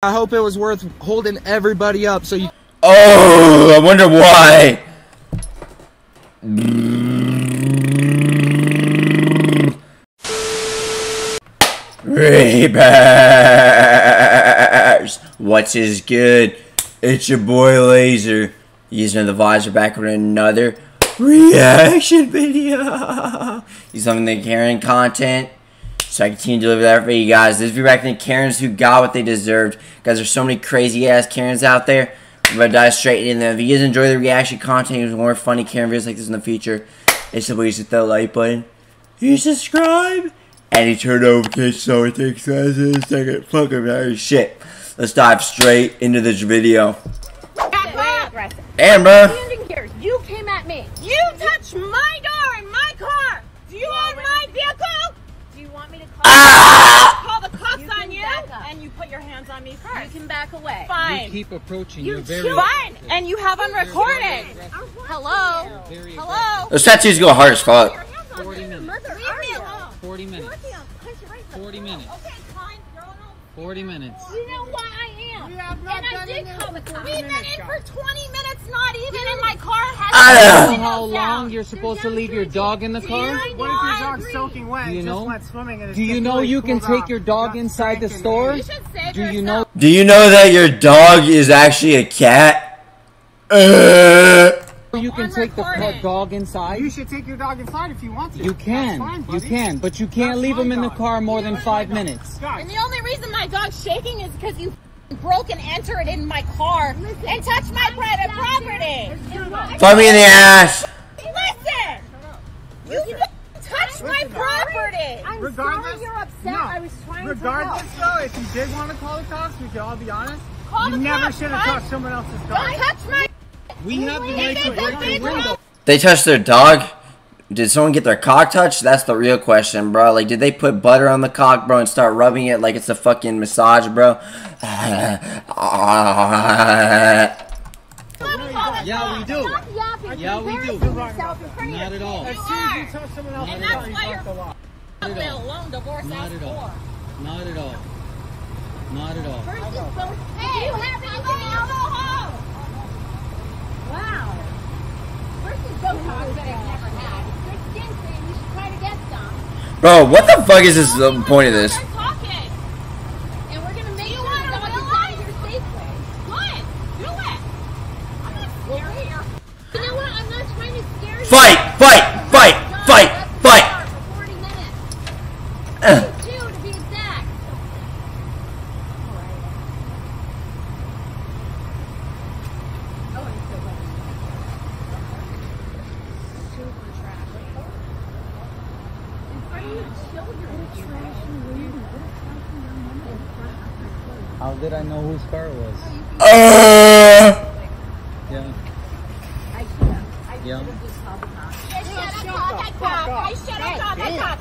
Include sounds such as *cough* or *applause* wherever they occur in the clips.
I hope it was worth holding everybody up so you. Oh, I wonder why. Reapers! What's is good? It's your boy Lazor. Using the visor back with another reaction video. He's loving the Karen content. So I continue to deliver that for you guys. This is reacting to Karens who got what they deserved. Guys, there's so many crazy ass Karens out there. I'm gonna dive straight in there. If you guys enjoy the reaction content and more funny Karen videos like this in the future, it's simply just hit that like button. You subscribe and you turn notifications so it takes guys in a second. Fucking very shit. Let's dive straight into this video. Damn, bro. Standing here, you came at me. You touched my call, the cops You on can you? back. And you put your hands on me You can back away. Fine. You keep approaching. You You're very fine, and you have on recording. Hello? Hello. Those tattoos go hard as fuck. 40 minutes. Me 40 minutes. 40 minutes. Okay, fine. You're 40 minutes. You know why I am. have and not I done did it in call the for cops. 20 We've been minutes, in guys. for 20 minutes, not even in my car. Has Ah! You know how long you're supposed to leave your dog in the car? What if your dog's soaking wet Do and you just know? went swimming and Do you know you can take your dog inside the store? You should save Do you yourself. know Do you know that your dog is actually a cat? Uh, you can take the pet dog inside? You should take your dog inside if you want to. You can. Fine, You can. But you can't That's leave my him in the car more than five minutes. Guys, And the only reason my dog's shaking is because you broke and entered in my car and touched my private property. fuck me in the ass. Listen! You touched my property! I'm Regardless- sorry you're upset. no. I was trying regardless to help. though, if you did want to call the cops, we could all be honest. Call you the never should have touched someone else's Don't dog. touch my We have the right to break the window. They touched their dog? Did someone get their cock touched? That's the real question, bro. Like, did they put butter on the cock, bro, and start rubbing it like it's a fucking massage, bro? Yeah, we do. Yeah, we do. Embarrassing yourself in front of Not at all. As soon as you touch someone else's And that's why you're- the law. Not at all. Not at all. Not at all. Not at all. First it's both. Hey, you have anything alcohol? Wow. First it's both dogs I've never had. Good skin cream. You should try to get some. Bro, what the fuck is this the point of this? Start talking. And we're gonna make You sure wanna the dog is realize- out of here safely. Good. Do it. I'm not scared here. You know what? I'm not trying to scare you. Fight! Fight! Fight! Fight! Fight! For 40 minutes. Uh, Two to be exact. Oh, it's so wet. Super trashy. In front of your children. Trashy lady. How did I know whose car it was? uh, Yeah. I should have. I should Yeah. have just called the cops. I should have called that cop. I should have called that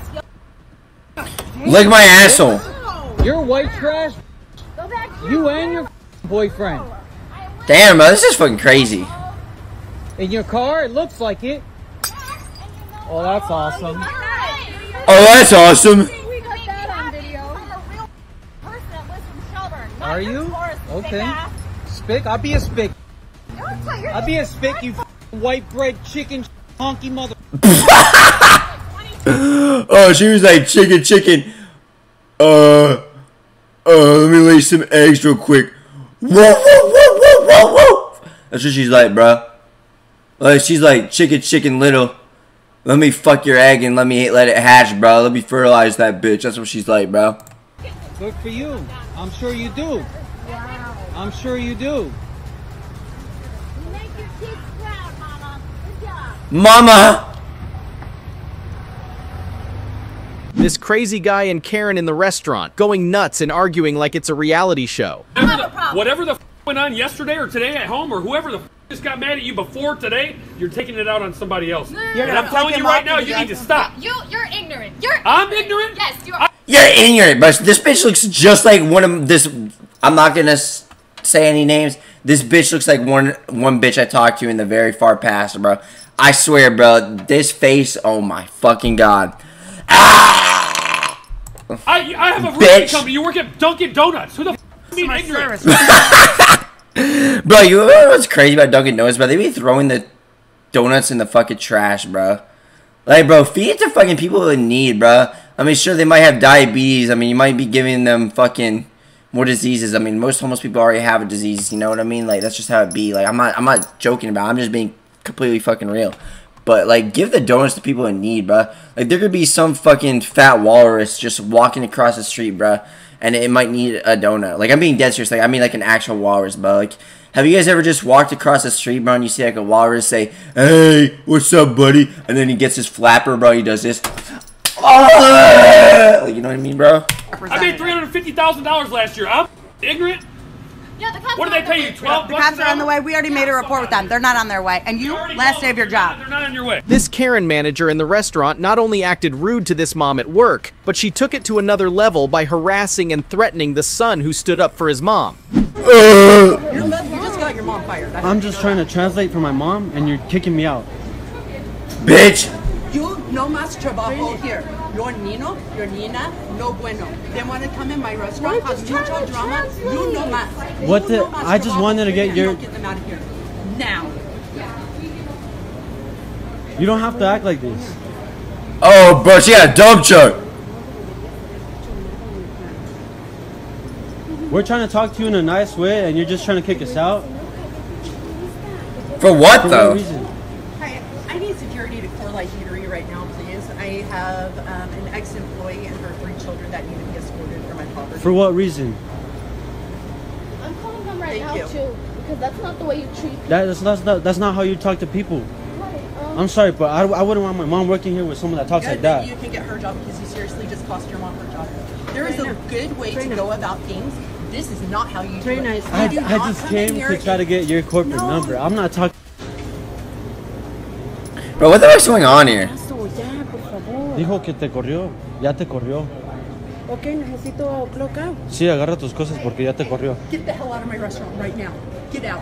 cop. lick my asshole. You're white trash. Go back to You and your boyfriend. Damn, bro, this is fucking crazy. In your car? It looks like it. Oh, that's awesome. Oh, that's awesome. We got that on video. I'm a real person that lives in Shelburne. not Are you? Okay. big. Spick? I'll be a spick. Don't tell your- I'll be a spick, you white bread chicken honky mother. *laughs* Oh, she was like, chicken, chicken. Uh, uh, let me lay some eggs real quick. Whoa, whoa, whoa, whoa, whoa, whoa. That's what she's like, bro. Like, she's like, chicken, chicken, little. Let me fuck your egg and let me let it hatch, bro. Let me fertilize that bitch. That's what she's like, bro. Good for you. I'm sure you do. I'm sure you do. You make your kids proud, Mama. Good job. Mama. This crazy guy and Karen in the restaurant, going nuts and arguing like it's a reality show. have a problem. Whatever the f- went on yesterday or today at home or whoever the f- just got mad at you before today, you're taking it out on somebody else. and I'm not telling taking you right now, you need to stop. You, you're ignorant. You're. I'm ignorant? Yes, you are. You're ignorant, bro. This bitch looks just like one of this. I'm not gonna say any names. This bitch looks like one one bitch I talked to in the very far past, bro. I swear, bro. This face. Oh my fucking god. Ah! I, I have a Bitch. roofing company. You work at Dunkin' Donuts. Who the f- Being ignorant. *laughs* *laughs* Bro, you know what's crazy about Dunkin' Donuts, bro? They be throwing the donuts in the fucking trash, bro. Like, bro, feed it to fucking people in need, bro. I mean, sure, they might have diabetes. I mean, you might be giving them fucking more diseases. I mean, most homeless people already have a disease. You know what I mean? Like, that's just how it be. Like, I'm not, I'm not joking about. It. I'm just being completely fucking real. But like, give the donuts to people in need, bro. Like, there could be some fucking fat walrus just walking across the street, bro, and it might need a donut. Like, I'm being dead serious. Like, I mean, like an actual walrus, bro. Like, have you guys ever just walked across the street, bro, and you see like a walrus say, "Hey, what's up, buddy?" And then he gets his flapper, bro. He does this. Ah! Like, you know what I mean, bro? I made three hundred fifty thousand dollars last year. I'm ignorant. Yeah, the cops What do they pay you? Twelve The cops are on the way. We already made a report with them. They're not on their way. And you, You last day of your them. They're not- job. They're not on your way. This Karen manager in the restaurant not only acted rude to this mom at work, but she took it to another level by harassing and threatening the son who stood up for his mom. Uh, you just got your mom fired. I'm just trying to translate for my mom, and you're kicking me out. Bitch. You no más trabajo here. Your Nino, your Nina, no bueno. They want to come in my restaurant, cause mucho drama. You no más. What You the- no más I just wanted to get and your- don't Get them out of here. Now. You don't have to act like this. Oh, bro, she got a dump truck. We're trying to talk to you in a nice way, and you're just trying to kick us out. For what For though? what reason? Hi, I need security to Core Light Eatery right now, please. I have um, an ex-employee and her three children that need to be escorted from my property. For what reason? I'm calling them right Thank now you. too, because that's not the way you treat people. That's, that's, not, that's not how you talk to people. Um, I'm sorry, but I, I wouldn't want my mom working here with someone that talks Good like that that. you can get her job because you seriously just cost your mom her job. There is a good way to go about things. This is not how you do it. You I, do I just came to try to get your corporate No. number. I'm not talking. Bro, what the fuck's going on here? Ya, por favor. Dijo que te corrió. Ya te corrió. Ok, necesito clock out. Sí, agarra tus cosas porque ya te corrió. Get the hell out of my restaurant right now. Get out.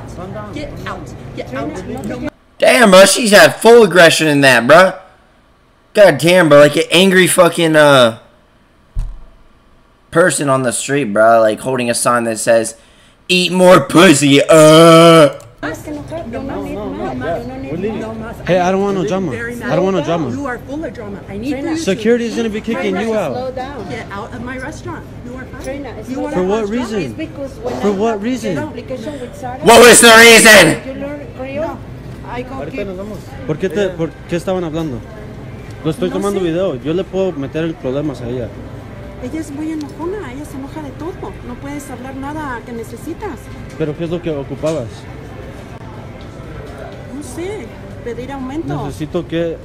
Get out. Get out. Damn, bro, she's had full aggression in that, bro. God damn, bro, like an angry fucking uh person on the street, bro, like holding a sign that says, "Eat more pussy." Uh. Leaving. Hey, I don't want no drama. I don't want no You drama. are full of drama. I need you Security is gonna be kicking you Slow out. down. Get out of my restaurant. You are Trina, fine. You For to what reason? For I what reason? What was the reason? you ¿Por qué, te, ¿Por qué estaban hablando? Lo estoy No tomando sé. video. Yo le puedo meter el problemas a ella. Ella es muy enojona, ella se enoja de todo. No puedes hablar nada que necesitas. Pero ¿qué es lo que ocupabas? No sé, pedir aumento. Necesito que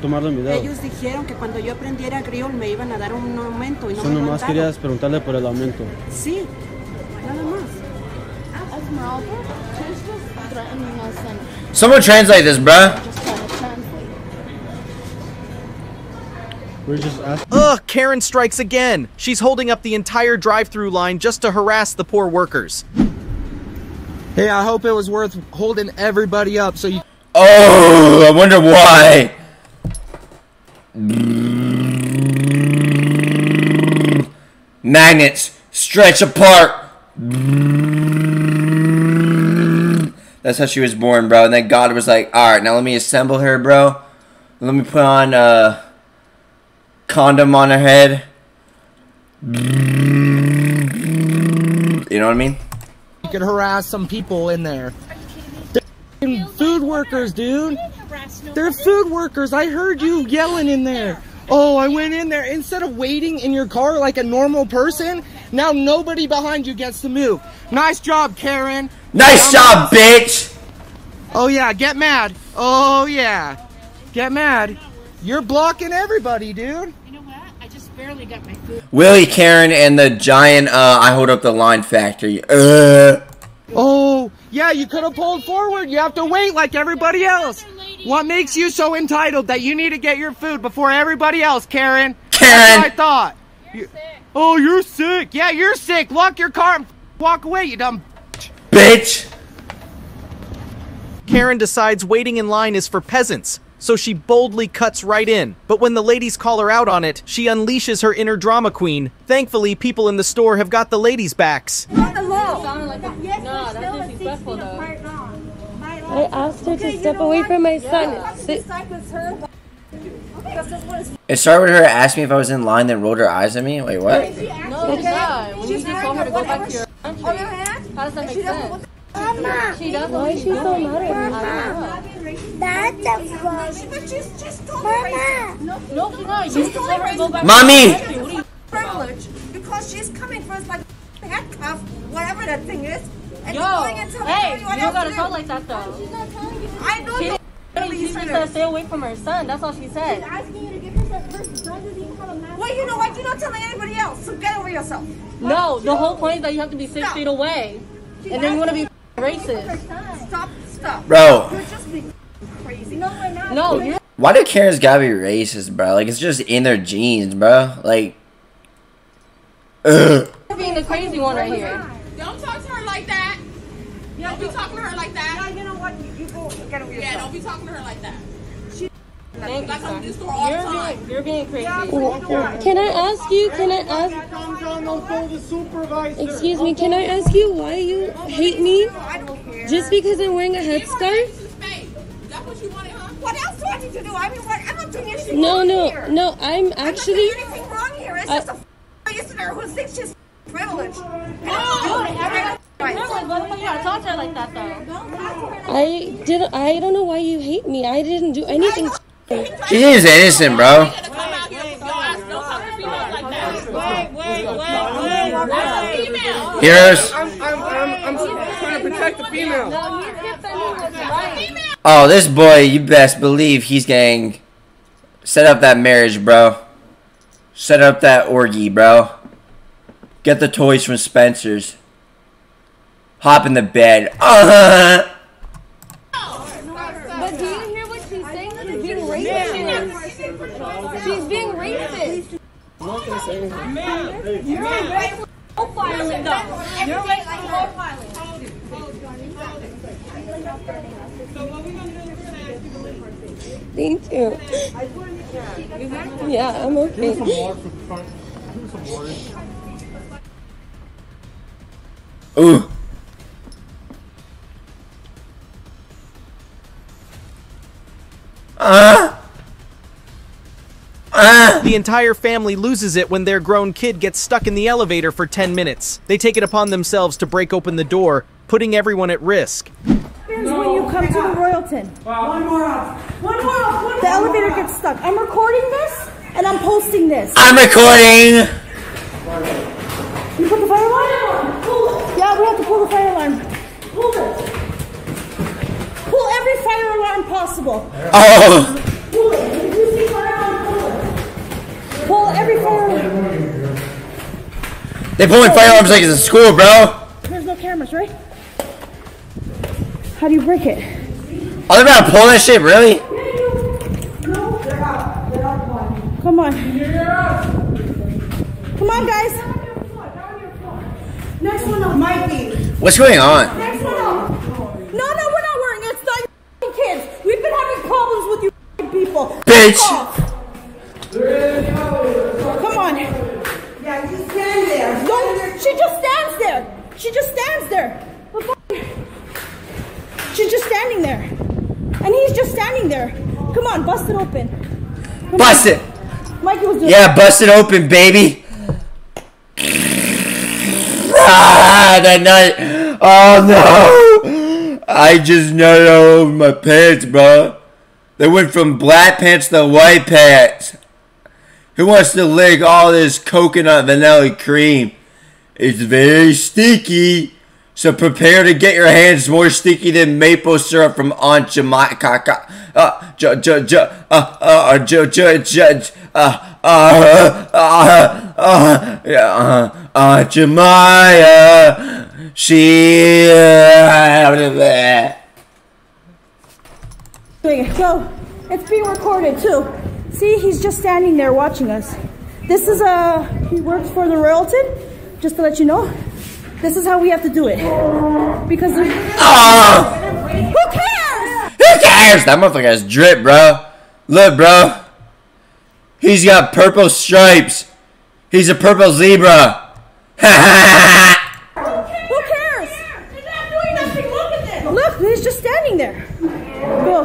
tomarlo en video. Ellos dijeron que cuando yo aprendiera griol me iban a dar un aumento y no Tú me nomás dado. querías preguntarle por el aumento. Sí, nada más. Esmeralda, she's just threatening us and Someone translate this, bruh. just trying to translate. We're just asking. Ugh, Karen strikes again. She's holding up the entire drive through line just to harass the poor workers. Hey, I hope it was worth holding everybody up so you Oh, I wonder why. Magnets stretch apart. That's how she was born, bro. And then God was like, all right, now let me assemble her, bro. Let me put on a condom on her head. You know what I mean? You could harass some people in there. Food workers, dude. They're food workers. I heard you yelling in there. Oh, I went in there. Instead of waiting in your car like a normal person, now nobody behind you gets to move. Nice job, Karen. Nice job, bitch. Oh, yeah, get mad. Oh, yeah. Get mad. You're blocking everybody, dude. You know what? I just barely got my food. Willie, Karen, and the giant uh, I hold up the line factory. Uh, Oh, yeah, you could have pulled forward. You have to wait like everybody else. What makes you so entitled that you need to get your food before everybody else, Karen? That's Karen. what I thought. You- oh, you're sick. Yeah, you're sick. Lock your car and walk away, you dumb. bitch. Karen decides waiting in line is for peasants, so she boldly cuts right in. But when the ladies call her out on it, she unleashes her inner drama queen. Thankfully, people in the store have got the ladies' backs. Want the disrespectful though. I asked her to step away from my son. It started with her asking me if I was in line, then rolled her eyes at me. Wait, what? No, it's not. When you just told her to go back to your country, how does that make sense? She does. Why is she so mad at me? That's a fun. But she's just told Mama. No, she's not. You just told to go back Mommy! to your country. What are you privilege because she's coming for us like handcuff, whatever that thing is, and Yo, going and telling hey, everyone you don't gotta talk like that though. I know She you. didn't. She just said stay away from her son. That's all she said. Asking you to give her that first son doesn't even have a mask. Well, you know what? You're not telling anybody else, so get over yourself. No, the whole point is that you have to be six feet away, and then you want to be racist. Stop, stop. Bro. You're just being crazy. No, we're not. No, you're Why do Karens gotta be racist, bro? Like, it's just in their genes, bro. Like, ugh. being the crazy one right here. Don't talk to her like that. Don't be talking to her like that. Yeah, you know what? You, you go get over Yeah, don't be talking to her like that. Thank you, I come this sir. store all You're time. being, you're being crazy. Can I ask you? Can I ask? Calm down, call the. Excuse me. Can I ask you why you hate me? I don't care. Just because I'm wearing a headscarf? What you wanted, huh? What else do I need to do? I mean, what? I'm not doing anything No, wrong no, here. no. I'm I'm not actually. doing anything wrong here. It's I- just a f- listener who thinks she's privileged. And I'm doing right. Why the you gotta talk to her like that though? I did. I don't know why you hate me. I didn't do anything. She seems innocent, bro. Heroes. I'm, I'm, I'm, I'm trying to protect the female. No, he's defending what's right. Oh, this boy, you best believe he's gang. Set up that marriage, bro. Set up that orgy, bro. Get the toys from Spencer's. Hop in the bed. Uh-huh. But do you hear what she's saying? She's being racist. She's being racist. You're right. Profiling though. You're right. Profiling. Thank you. Yeah, I'm okay. Ooh. Uh. Uh. The entire family loses it when their grown kid gets stuck in the elevator for 10 minutes. They take it upon themselves to break open the door, putting everyone at risk. When you come to the Royalton. One more up. One more up. The elevator gets stuck. I'm recording this and I'm posting this. I'm recording. You put the fire alarm? Pull it. Yeah, we have to pull the fire alarm. Pull it. Pull every fire alarm possible. Oh. Pull it. If you see fire alarm, pull it. Pull every fire alarm. They pulling fire alarms like it's a school, bro. There's no cameras, right? How do you break it? Oh, they're about to pull that shit, really? Come on. Come on, guys. Next one up. Mikey. What's going on? Next one up. No, no, we're not worrying. It's not your kids. We've been having problems with you people. Bitch. Come on. Yeah, just stand there. No, she just stands there. She just stands there. The fuck- She's just standing there. And he's just standing there. Come on, bust it open. Come Bust on. it. Mikey was doing Yeah, bust it open, baby. Ah, that nut. Oh no. I just nutted all over my pants, bro. They went from black pants to white pants. Who wants to lick all this coconut vanilla cream? It's very sticky. So prepare to get your hands more sticky than maple syrup from Aunt Jamaica. Uh, ju, ju, ju, uh, uh, ju, ju, ju, uh, uh, uh, uh, uh, uh, Jemima. She, uh, doing it. So it's being recorded too. See, he's just standing there watching us. This is a he works for the Royalton. Just to let you know, this is how we have to do it. Because we- Ah! who cares? Who cares? That motherfucker has drip, bro. Look, bro. He's got purple stripes. He's a purple zebra. Ha *laughs* Who cares? He's not doing nothing. Look at this. Look, he's just standing there. Go.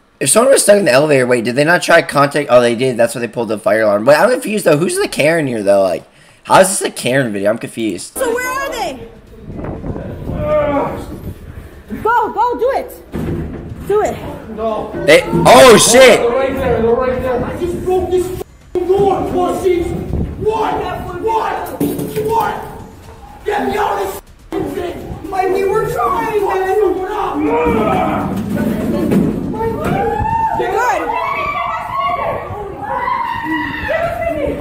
If someone was stuck in the elevator, wait, did they not try contact? Oh, they did. That's why they pulled the fire alarm. But I'm confused though. Who's the Karen here though? Like, how is this a Karen video? I'm confused. So where are they? Go, go, do it. Do it. They. Oh shit! They're right there, they're right there. I just broke this f***ing door, pussies. What? What? What? Get me out of this f***ing thing. My, we were trying, man. Good.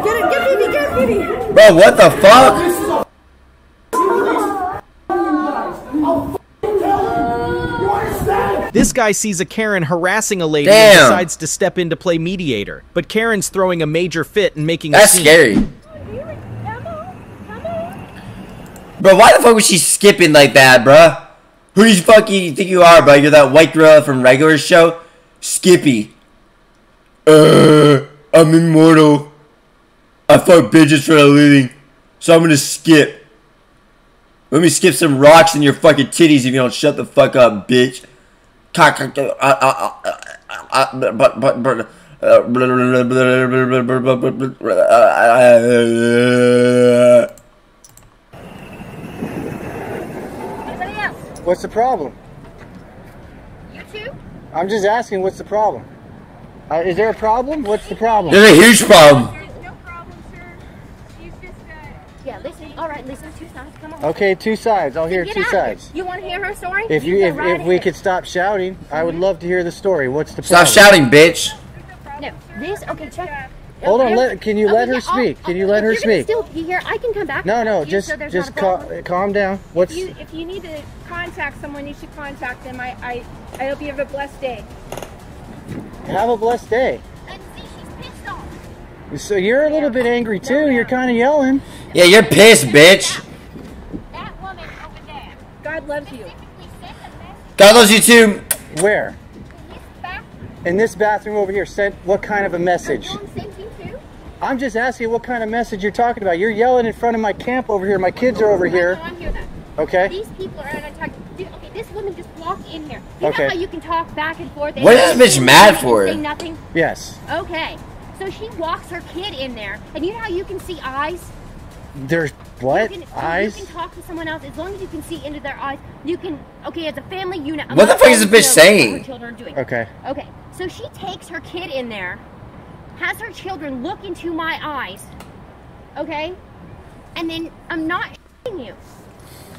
Get it, get Phoebe, get Phoebe. Bro, what the fuck? This is a You understand? This guy sees a Karen harassing a lady Damn. and decides to step in to play mediator. But Karen's throwing a major fit and making a That's scary. Bro, why the fuck was she skipping like that, bruh? Who do you fucking think you are, bro? You're that white girl from regular show? Skippy. Uh, I'm immortal. I fuck bitches for a living. So I'm gonna skip. Let me skip some rocks in your fucking titties if you don't shut the fuck up, bitch. Cock, cock, uh, uh, uh, but, but, but, Anybody else? What's the problem? You too? I'm just asking, what's the problem? Uh, is there a problem? What's the problem? There's a huge problem, Okay, two sides. I'll hear Get two out sides. You want to hear her story? If you, go if, right if we could stop shouting, I would mm-hmm. love to hear the story. What's the problem? Stop shouting, bitch. No, this. Okay, check. Hold on, let- can you Okay, let her yeah, I'll- speak? Can you let if her you're speak? Still be here. I can come back. No, no, just so just cal- calm down. What's If you, if you need to contact someone, you should contact them. I, I, I hope you have a blessed day. have a blessed day. And see, she's pissed off. So you're a little bit angry too. You're kind of yelling. Yeah, you're pissed, bitch. That woman over there. God loves you. Specifically sent a message God loves you too. Where? in this back. In this bathroom over here. Sent what kind of a message? Mom sent too. I'm just asking what kind of message you're talking about. You're yelling in front of my camp over here. My kids are over oh, I know, here. I hear that. Okay. These people are attacking. Dude, okay, this woman just walked in here. You Okay. know how you can talk back and forth. and What is this bitch mad for? Say nothing. Yes. Okay. So she walks her kid in there, and you know how you can see eyes. There's what? You can, Eyes? You can talk to someone else as long as you can see into their eyes. You can. Okay, as a family unit. I'm What the fuck is telling this bitch you what saying? Her children are doing. Okay. Okay. So she takes her kid in there, has her children look into my eyes. Okay. And then I'm not shitting you.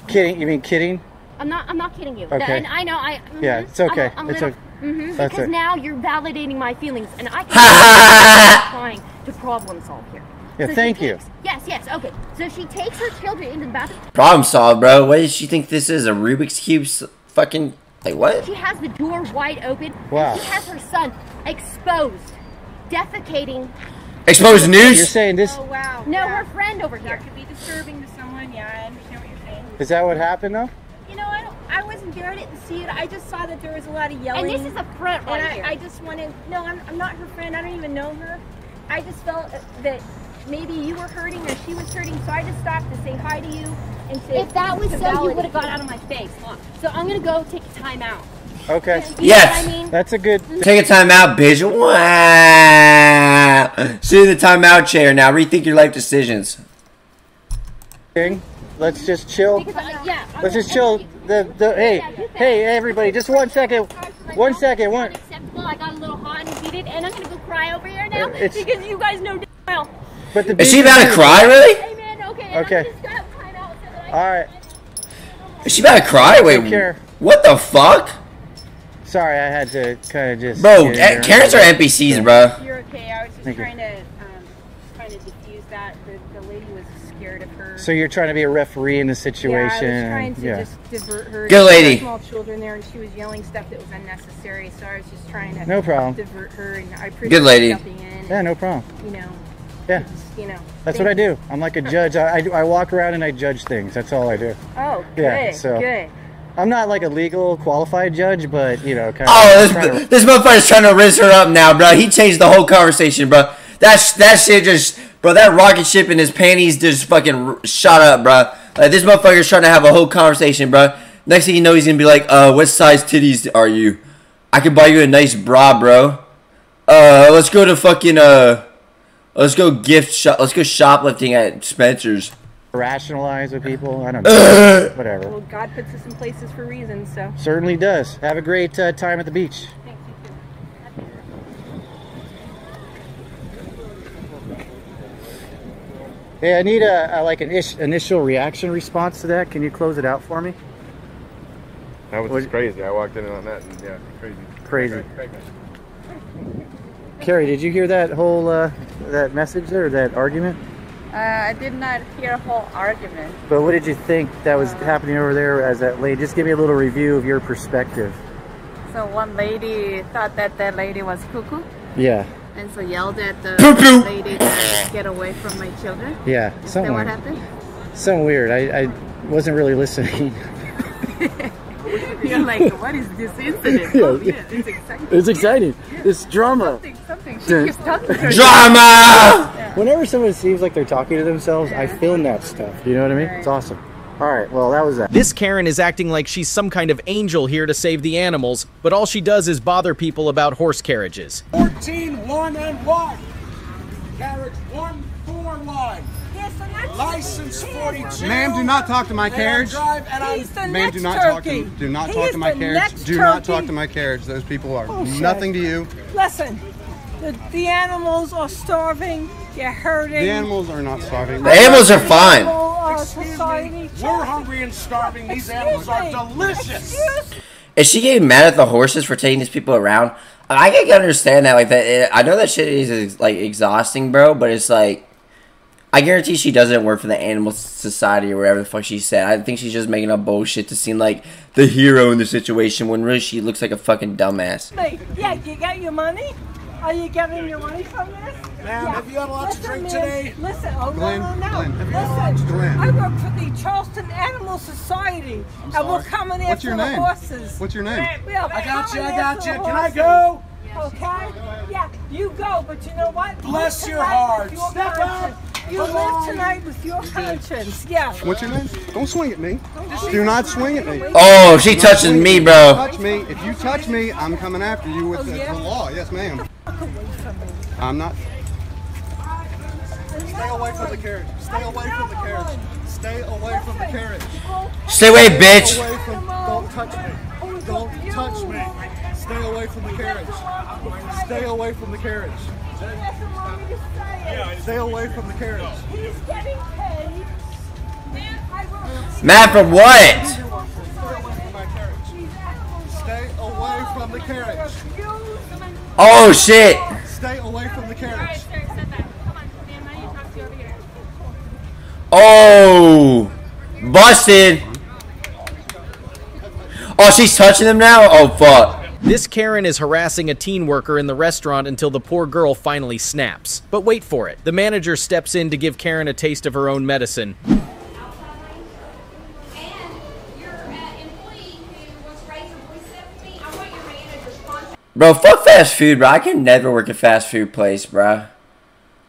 Kidding? You mean kidding? I'm not. I'm not kidding you. Okay. And I know. I. mhm, Yeah, it's okay. I'm, I'm It's little, okay. mhm, That's because it. now you're validating my feelings, and I *laughs* can trying to problem solve here. Yeah, So she thank you. Yes. Yes. Okay. So she takes her children into the bathroom. Problem solved, bro. What does she think this is? A Rubik's Cube? Fucking. Like, what? She has the door wide open. Wow. She has her son exposed, defecating. Exposed news? You're saying this? Oh, wow. No, yeah. her friend over here. That could be disturbing to someone. Yeah, I understand what you're saying. Is that what happened though? You know, I don't. I wasn't there. I didn't see it. I just saw that there was a lot of yelling. And this is a front right And here. I, I just wanted. No, I'm, I'm not her friend. I don't even know her. I just felt that maybe you were hurting or she was hurting, so I just stopped to say hi to you and say. if that was to so, you would have got out of my face. So I'm gonna go take a time out. Okay. You Yes. know what I mean? That's a good. Mm-hmm. Take a timeout, bitch. Wow. Sit in the timeout chair now. Rethink your life decisions. thing. Let's just chill. Because I, yeah. Let's just chill. The the hey hey everybody, just one second. One second. One. Unacceptable. I got a little hot and heated, and I'm gonna go cry over here now It's- because you guys know well. But the Is she about to cry, really? Amen. Okay. Okay. I'm just gonna have time out so All right. Is she about to cry? Wait, what the fuck? Sorry, I had to kind of just. Bro, get in eh, there. Karens are NPCs, bro. You're okay. I was just Thank you. trying to um, trying to diffuse that. The, the lady was scared of her. So you're trying to be a referee in the situation. Yeah, I was trying to yeah. just divert her. Good lady. Small children there, and she was yelling stuff that was unnecessary. So I was just trying to No problem. divert her, and I appreciate Good lady. you jumping in. Yeah, no problem. You know, Yeah. you know. That's what I do. *laughs* I'm like a judge. I, I, do- I walk around and I judge things. That's all I do. Oh, good, Yeah, so- good. I'm not like a legal qualified judge, but you know, kind of. Oh, this, to- this motherfucker's trying to raise her up now, bro. He changed the whole conversation, bro. That's that shit just, bro. That rocket ship in his panties just fucking r- shot up, bro. Like this motherfucker's trying to have a whole conversation, bro. Next thing you know, he's gonna be like, "Uh, what size titties are you? I can buy you a nice bra, bro. Uh, let's go to fucking uh, let's go gift shop. Let's go shoplifting at Spencer's. rationalize with people. I don't *laughs* know. Whatever. Well, God puts us in places for reasons, so. Certainly does. Have a great uh, time at the beach. Hey, I need a, a like an ish, initial reaction response to that. Can you close it out for me? That was What- just crazy. I walked in on that and yeah, crazy. Crazy. Carrie, did you hear that whole uh, that message there, or that argument? Uh, I did not hear a whole argument. But what did you think that was happening over there as that lady? Just give me a little review of your perspective. So one lady thought that that lady was cuckoo, Yeah, and so yelled at the Cuckoo. lady to get away from my children. yeah, Is that something what happened? something weird. I, I wasn't really listening. *laughs* *laughs* You're like, what is this incident? *laughs* Yeah. Oh yeah, it's exciting. It's exciting. It's drama. Something, something. She keeps talking to herself. Drama! Whenever someone seems like they're talking to themselves, I film that stuff. You know what I mean? It's awesome. All right, well, that was that. This Karen is acting like she's some kind of angel here to save the animals, but all she does is bother people about horse carriages. 14, 1 and 1. Carriage 1, 4 line. License 42. Ma'am, do not talk to my carriage. drive and I- He's the Ma'am, do not talk to do not He talk to my carriage. next Do not talk to my carriage. Those people are Bullshit. nothing to you. Listen, the, the animals are starving. They're hurting. The animals are not starving. The animals are fine. Animal, uh, society. We're hungry and starving. These animals are delicious. Is she getting mad at the horses for taking these people around? I can understand that. Like that, it, I know that shit is like exhausting, bro. But it's like, I guarantee she doesn't work for the Animal Society or whatever the fuck she said. I think she's just making up bullshit to seem like the hero in the situation when really she looks like a fucking dumbass. Hey, yeah, you got your money? Are you getting your money from this? Ma'am, yeah. have you had a lot to drink miss, today? Listen, oh Glenn, no, no, no. Glenn, have you had a lot listen, to drink? I work for the Charleston Animal Society, and we're sorry. coming What's after your the name? horses. What's your name? Yeah, I got you, I got you. the Can I go? Okay? Yeah, you go, but you know what? Bless Live your heart. with your Step conscience. You Come live on. tonight with your conscience. Yeah. What's your name? Don't swing at me. Do not swing at me. Oh, she Do not touches me, at me. bro. Touch me. If you touch me, I'm coming after you with Oh, the, yeah? the law. Yes, ma'am. I'm not. Stay away from the carriage. Stay away from the carriage. Stay away from the carriage. Stay away, bitch. Don't touch me. Don't touch me. Stay away from the carriage. Stay away from the carriage. Stay away from the carriage. He's getting paid. Mad for what? Stay away from the carriage. Oh shit. Stay away from the carriage. Oh, busted. Oh, she's touching them now. Oh fuck. This Karen is harassing a teen worker in the restaurant until the poor girl finally snaps. But wait for it. The manager steps in to give Karen a taste of her own medicine. Bro, fuck fast food, bro. I can never work a fast food place, bro.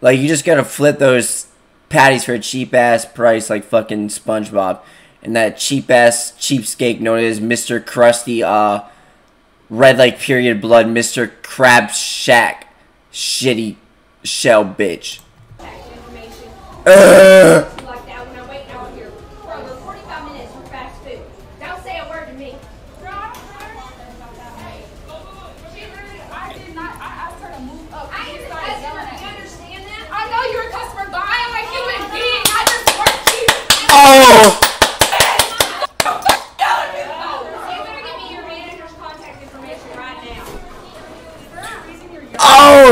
Like, you just gotta flip those patties for a cheap ass price, like fucking SpongeBob. And that cheap ass cheapskate known as Mr. Krusty, uh, red like period blood, Mr. Crab Shack, shitty shell bitch. Ugh.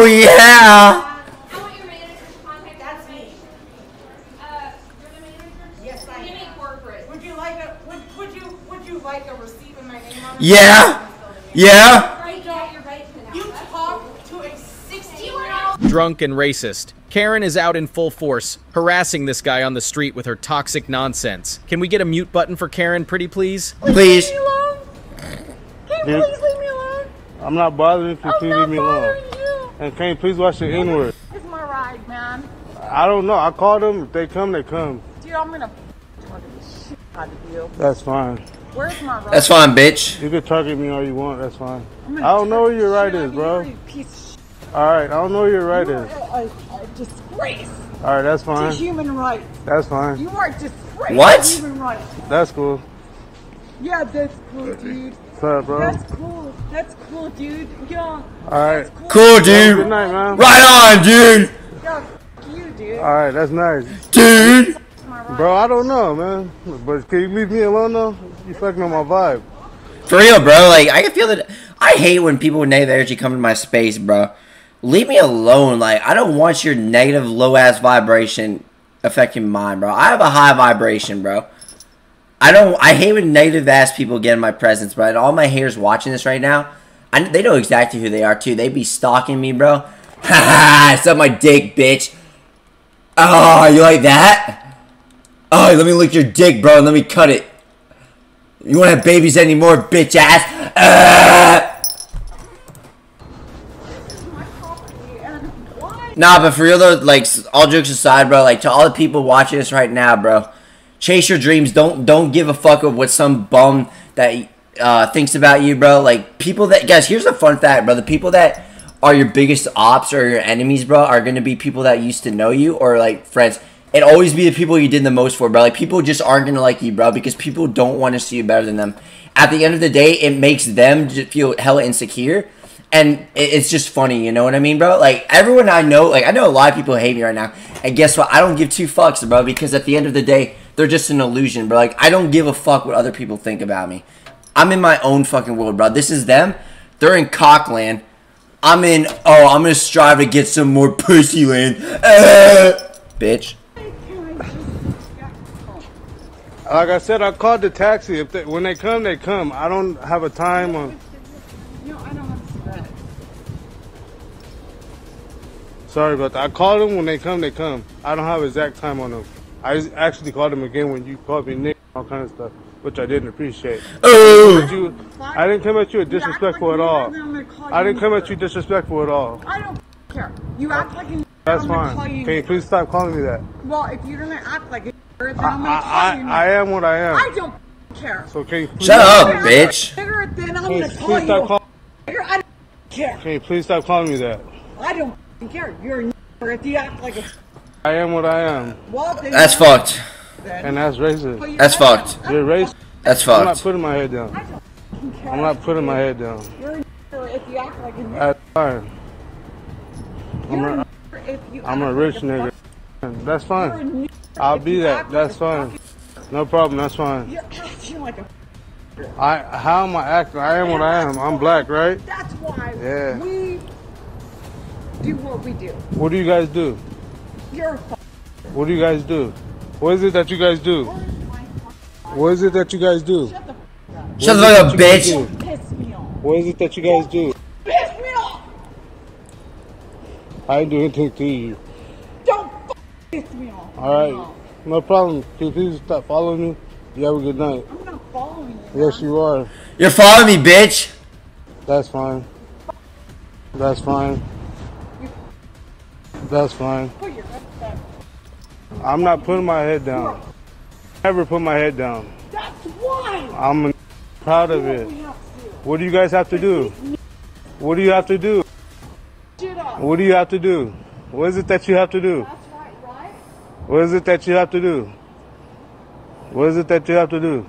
Oh yeah. Yeah. Yeah. Drunk and racist. Karen is out in full force, harassing this guy on the street with her toxic nonsense. Can we get a mute button for Karen, pretty please? Please. please leave me alone. Can you please leave me alone? I'm not bothering if you I'm leave me alone bothering you. And can you please watch the N word? It's my ride, man. I don't know. I called them. If they come, they come. Dude, I'm gonna fucking shit out of you. That's fine. Where's my ride? That's fine, bitch. You can target me all you want. That's fine. I'm I gonna don't know where your right shit is, bro. you, you piece of. All right. I don't know where your right You is. a, a disgrace All right. That's to fine. human rights. That's fine. You are a disgrace What? to human rights. That's cool. Yeah, that's cool, dude. What's up, bro? That's cool. That's cool, dude. Yeah. All right. Cool, dude. Good night, man. Right on, dude. Yeah, f- you, dude. All right. That's nice. Dude. Bro, I don't know, man. But can you leave me alone, though? You fucking on my vibe. For real, bro. Like, I can feel that. I hate when people with negative energy come into my space, bro. Leave me alone. Like, I don't want your negative, low ass vibration affecting mine, bro. I have a high vibration, bro. I don't. I hate when negative ass people get in my presence, but all my haters watching this right now, I, they know exactly who they are too. They be stalking me, bro. *laughs* Ha ha! My dick, bitch. Oh, you like that? Oh, let me lick your dick, bro, and let me cut it. You won't have babies anymore, bitch ass. Ah! *laughs* Nah, but for real though, like all jokes aside, bro, like to all the people watching this right now, bro, chase your dreams. Don't don't give a fuck of what some bum that uh, thinks about you, bro. Like people that guys, here's a fun fact, bro. The people that are your biggest ops or your enemies, bro, are gonna be people that used to know you or like friends. It always be the people you did the most for, bro. Like people just aren't gonna like you, bro, because people don't want to see you better than them. At the end of the day, it makes them feel hella insecure and it's just funny, you know what I mean, bro? Like everyone I know, like I know a lot of people hate me right now, and guess what? I don't give two fucks, bro, because at the end of the day, they're just an illusion, But Like I don't give a fuck what other people think about me. I'm in my own fucking world, bro. This is them. They're in cockland. I'm in. Oh, I'm gonna strive to get some more pussy land, *laughs* uh, bitch. Like I said, I called the taxi. If they, when they come, they come. I don't have a time on. No, I don't understand. Sorry about that. I called them when they come, they come. I don't have exact time on them. I actually called them again when you called me Nick, all kind of stuff, which I didn't appreciate. Oh. But you, I didn't come at you disrespectful at all. I didn't come at you disrespectful at all. I don't care. You act like a That's I'm gonna fine. call you Can you please stop calling me that? Well, if you're gonna act like a then I, I'm gonna call you. I, I, I am what I am. I don't care. So can you please Shut up, stop- bitch. Nigger, then I'm Please, gonna call please stop a calling. I don't care. Can you please stop calling me that? I don't care. You're a nigger if you act like a. I am what I am. Well, That's fucked. And that's racist. That's fucked. You're racist. That's fucked. I'm not putting my head down. I'm not putting my head down. You're if you act like a nigger. That's fine. I'm You're a, a nigger if you I'm a rich nigga. That's fine. I'll be that. That's fine. No problem. That's fine. You're acting like a. I how am I acting? I am what I am. I'm black, right? That's why Yeah. we do what we do. What do you guys do? You're What do you guys do? What is it that you guys do? What is it that you guys do? Shut the f- Shut the What is it fuck up, that you guys bitch. do? Piss. What is it that you guys do? Piss me off. I didn't do anything to you. Don't piss me off. All right, no problem. Can you please stop following me? You have a good night. I'm not following you. Yes, you are. You're following me, bitch. That's fine. That's fine. That's fine. I'm not putting my head down. Never put my head down. That's why. I'm proud of it. What do you guys have to do? What do you have to do? What do you have to do? What is it that you have to do? That's right, right? What is it that you have to do? What is it that you have to do?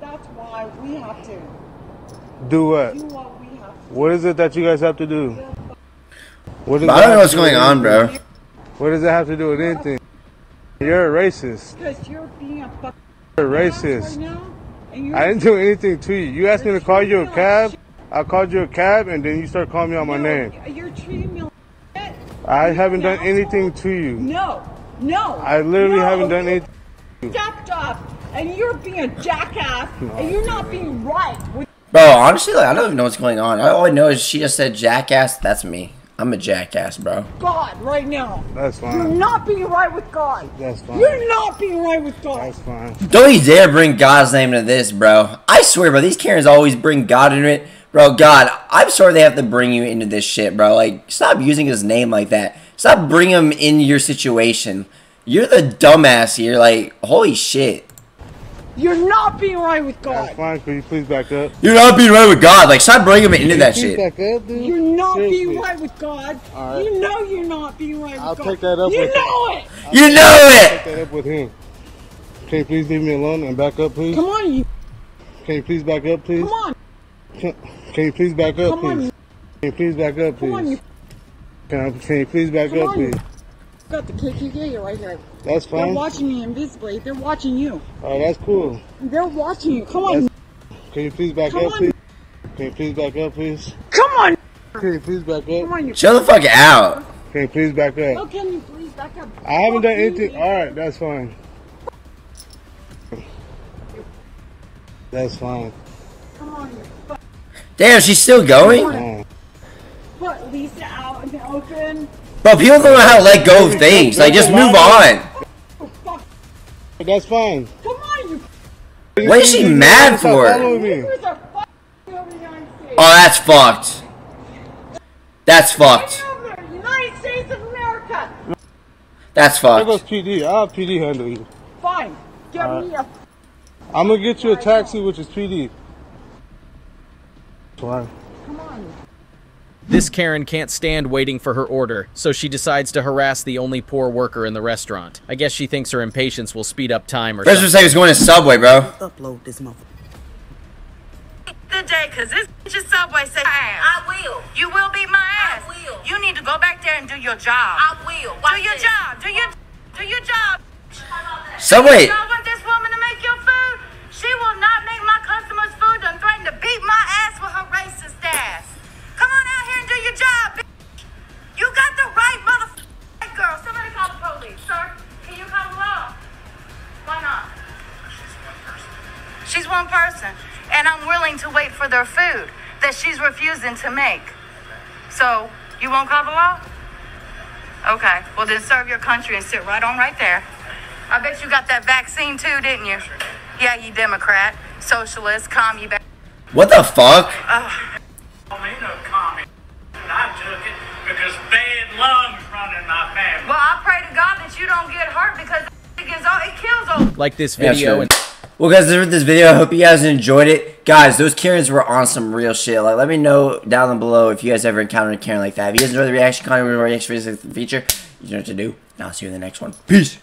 That's why we have to Do what? do what we have to. What is it that you guys have to do? What I don't know what's to do with going on, bro. What does that have to do with anything? You're a racist. Because you're being a fucking You're a right racist. now. And you're I didn't do anything to you. You asked me to call you a cab. I called you a cab, and then you start calling me out my name. You're treating me like shit. I haven't done anything to you. No. No. I literally no. haven't done anything. Stepped up, and you're being a jackass, No. and you're not being right with Bro, honestly, like, I don't even know what's going on. All I know is she just said jackass. That's me. I'm a jackass, bro. God right now. That's fine. You're not being right with God. That's fine. You're not being right with God. That's fine. Don't you dare bring God's name into this, bro. I swear, bro, these Karens always bring God into it. Bro, God, I'm sorry they have to bring you into this shit, bro. Like, stop using his name like that. Stop bringing him in your situation. You're the dumbass here. Like, holy shit. You're not being right with God. That's fine. Could you please back up? You're not being right with God. Like, stop bringing him into that Please shit. back up, dude. You're not Seriously. being right with God. All right. You know you're not being right with I'll God. take that up You with know it. You know it! Take that up with him. Can you please leave me alone and back up, please? Come on, you. Can you please back up, please? Come on. Can, can you please back up, Come on, please? you. Can you please back up, Come on, you. Can, I, can you please back Come up, on, you. Please? Got the KKK right here. That's They're fine. watching me invisibly. They're watching you. All right, that's cool. They're watching you. Come on. Can you please back Come up, on. please? Can you please back up, please? Come on. Can you please back up? Come on, you. Chill the fuck out. Can you please back up? How up? can you please back up? I haven't done Fuck you, anything. you. All right, that's fine. That's fine. Come on, you. Fuck. Damn, she's still going? Put Lisa out in the open. Bro, people don't know how to let go of things. Like, just move on. That's fine. Come on, you. What is she mad for? following me. Niggers are fucking over the United States. Oh, that's fucked. That's fucked. United States of America. That's There goes fucked. PD. I'll PD handle you. Fine. Get All me a. I'm gonna get you a taxi, which is PD. Fine. Come on. This Karen can't stand waiting for her order, so she decides to harass the only poor worker in the restaurant. I guess she thinks her impatience will speed up time or First something. say he was going to Subway, bro. Upload this mother. Good day, cause this bitch Subway said I will. You will beat my ass. I will. You need to go back there and do your job. I will. do your job. Do your do your job. Subway. Y'all want this woman to make your food? She will not make my customers' food and threaten to beat my ass with her racist ass. Come on out here and do your job, bitch. You got the right motherfucking girl. Somebody call the police, sir. Can you call the law? Why not? She's one person, and I'm willing to wait for their food that she's refusing to make. So, you won't call the law? Okay, well then serve your country and sit right on right there. I bet you got that vaccine too, didn't you? Yeah, you Democrat, socialist, commie. What the fuck? I pray to God that you don't get hurt because it, all, it kills all. Like this video sure. and Well, guys, this was this video. I hope you guys enjoyed it. Guys, those Karens were on some real shit. Like, let me know down below if you guys ever encountered a Karen like that. If you guys enjoyed the reaction, comment, reaction feature, you know what to do. And I'll see you in the next one. Peace.